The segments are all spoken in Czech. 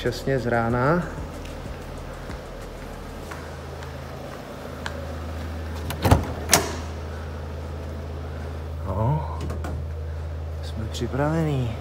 časně z rána. No, jsme připravení.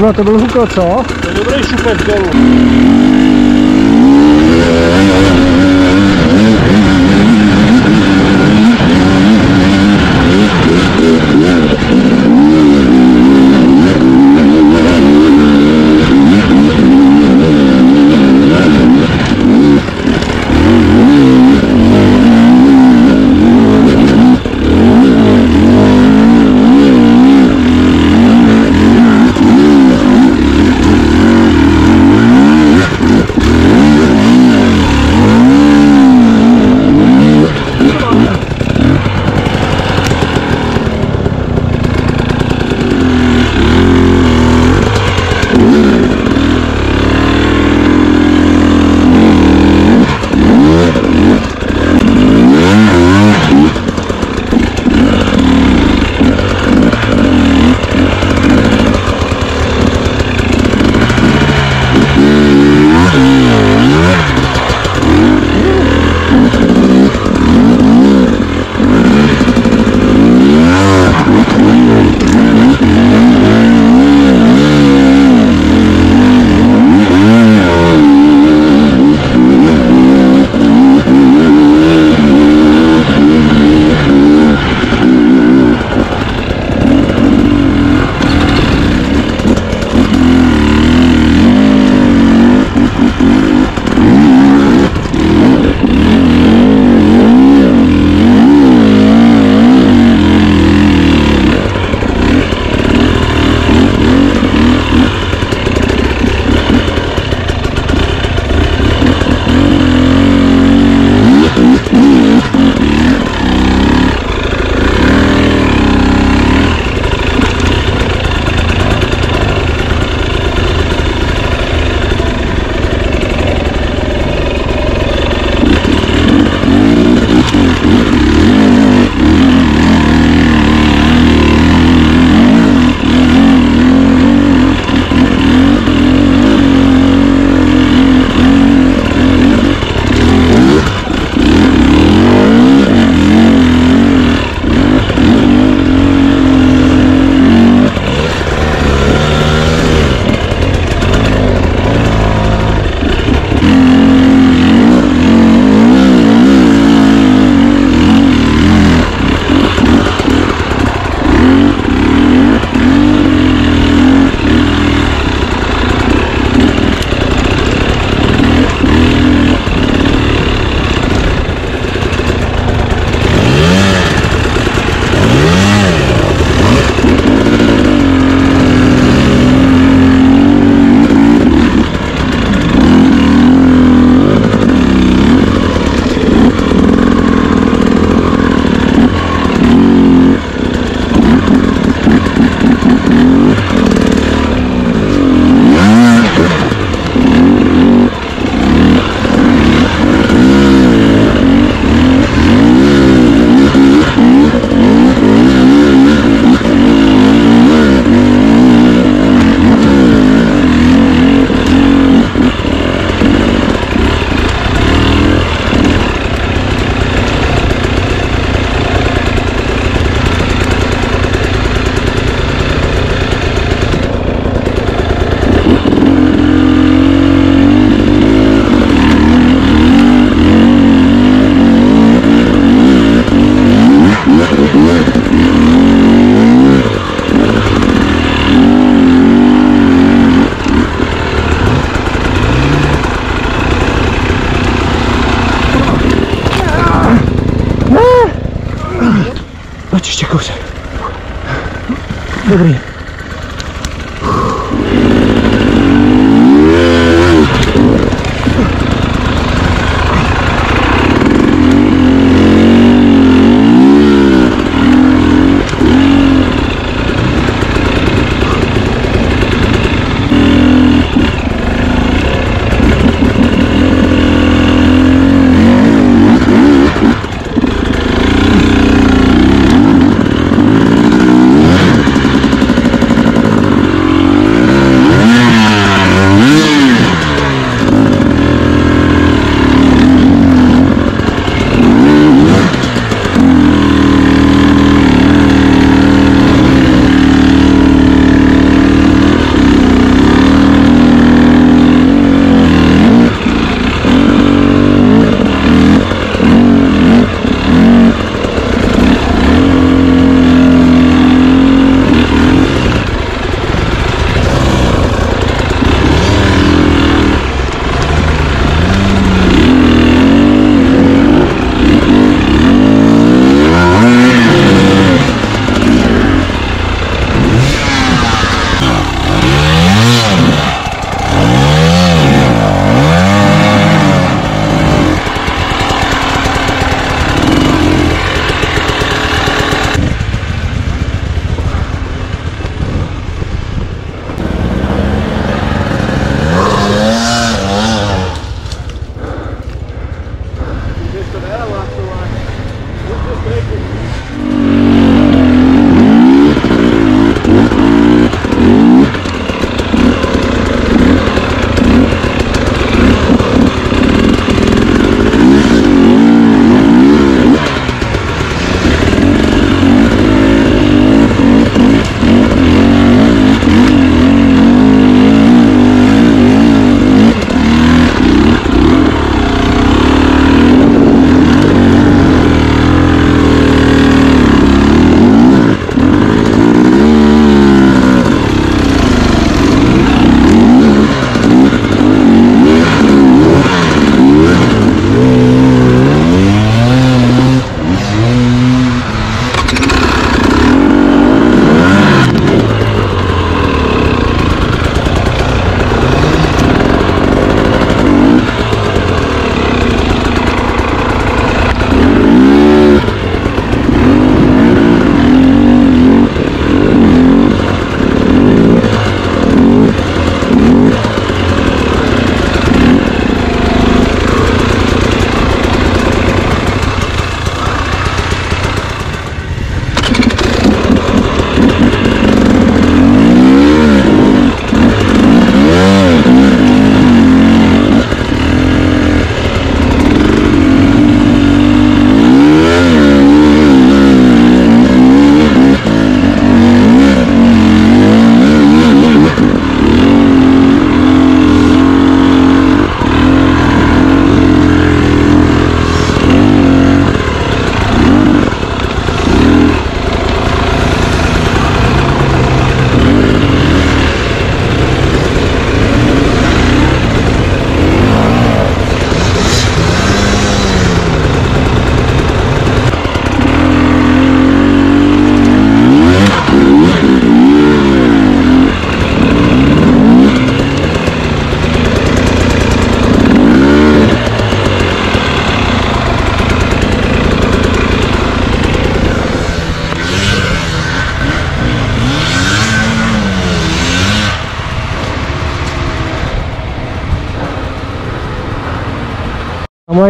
Tyba, to byl hukl, co? To je dobrý šupec dolů. Dobrý.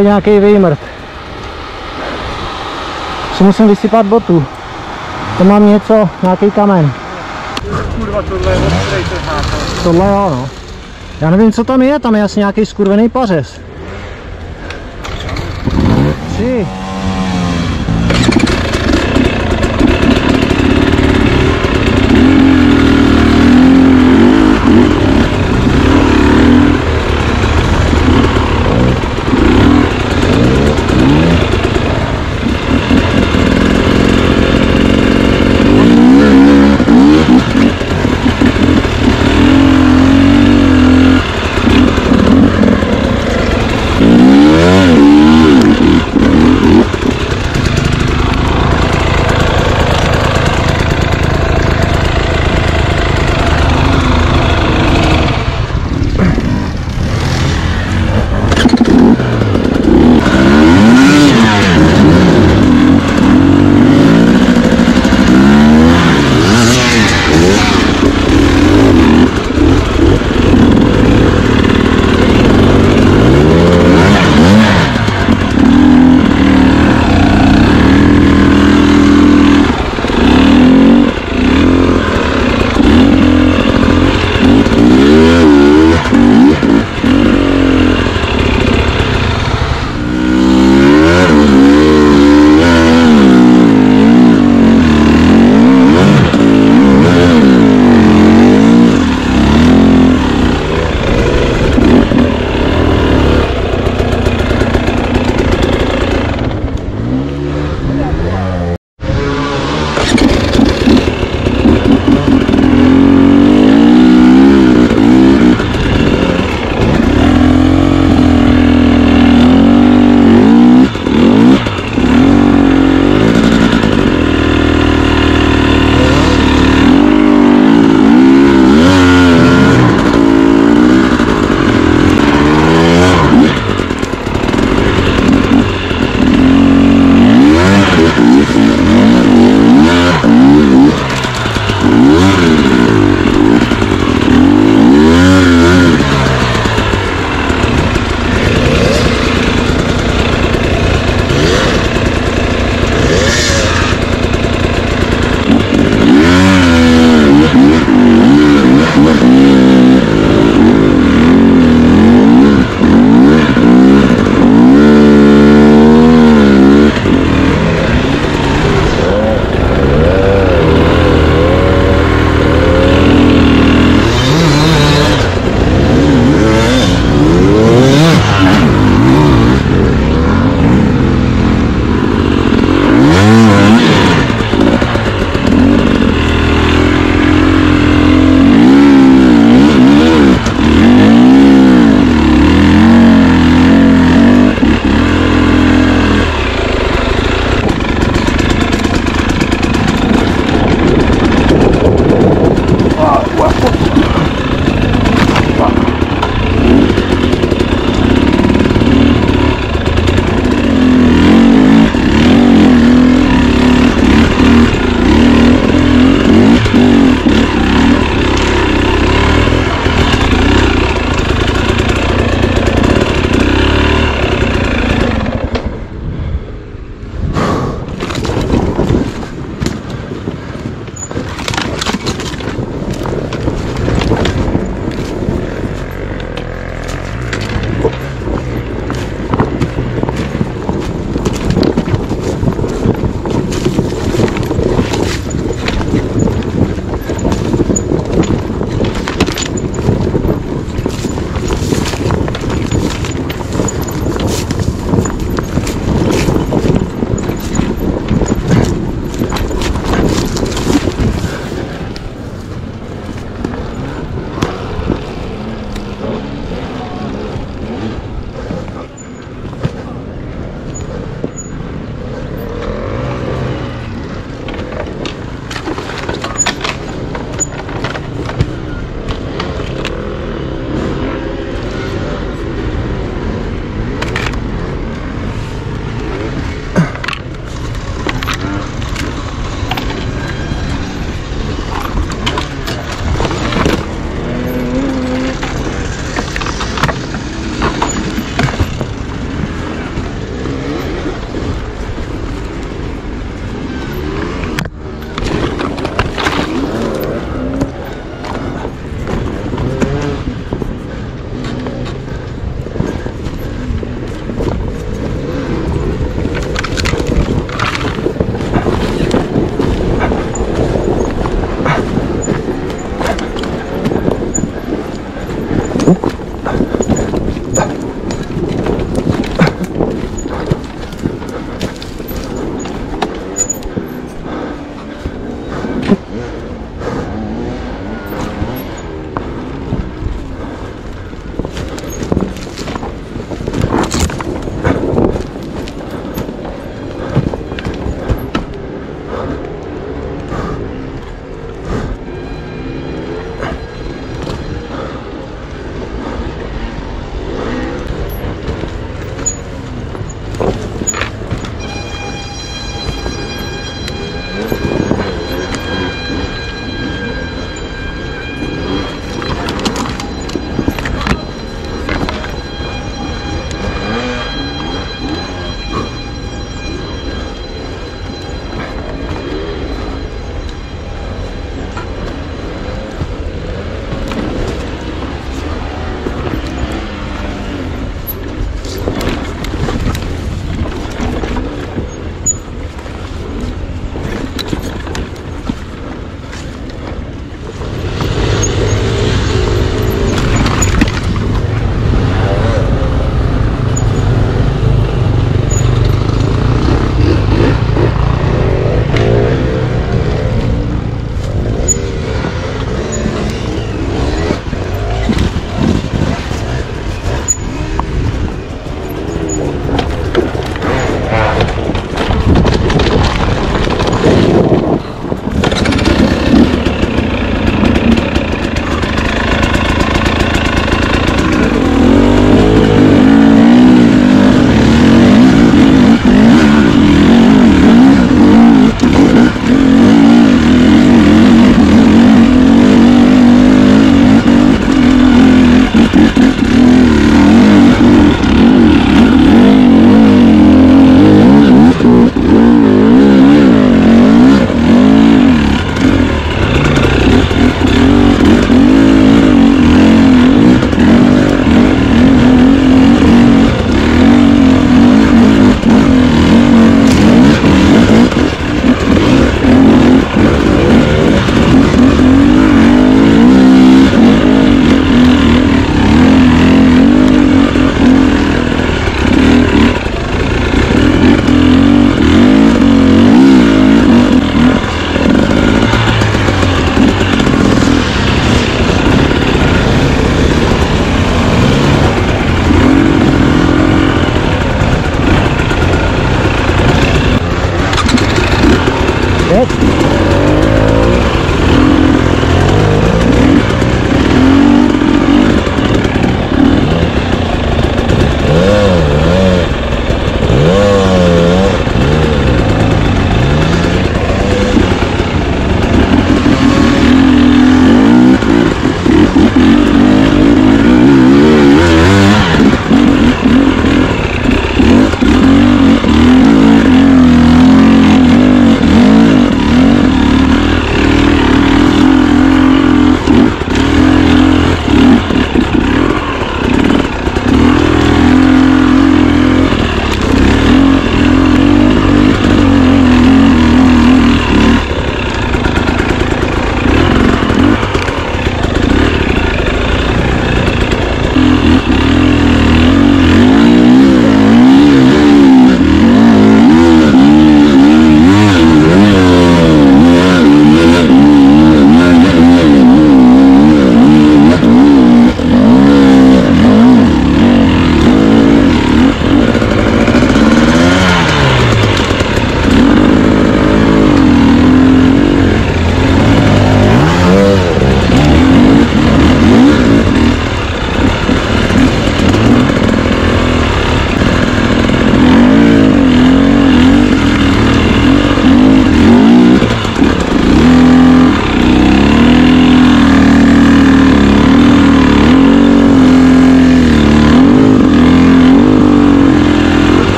Moje nějaký výmrt. Si musím vysypat botu. To mám něco, nějaký kamen. Kurva, tohle je. Tohle jo, no. Já nevím, co tam je, tam je asi nějaký skurvený pařez. Tři.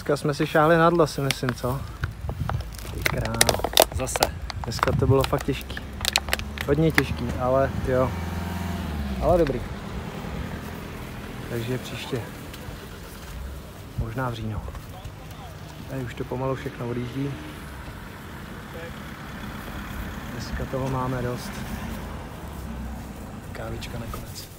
Dneska jsme si šáhli na dlo, si myslím, co? Ty král. Zase. Dneska to bylo fakt těžký. Hodně těžký, ale jo. Ale dobrý. Takže příště. Možná v říjnu. Tady už to pomalu všechno odjíždí. Dneska toho máme dost. Kávička nakonec.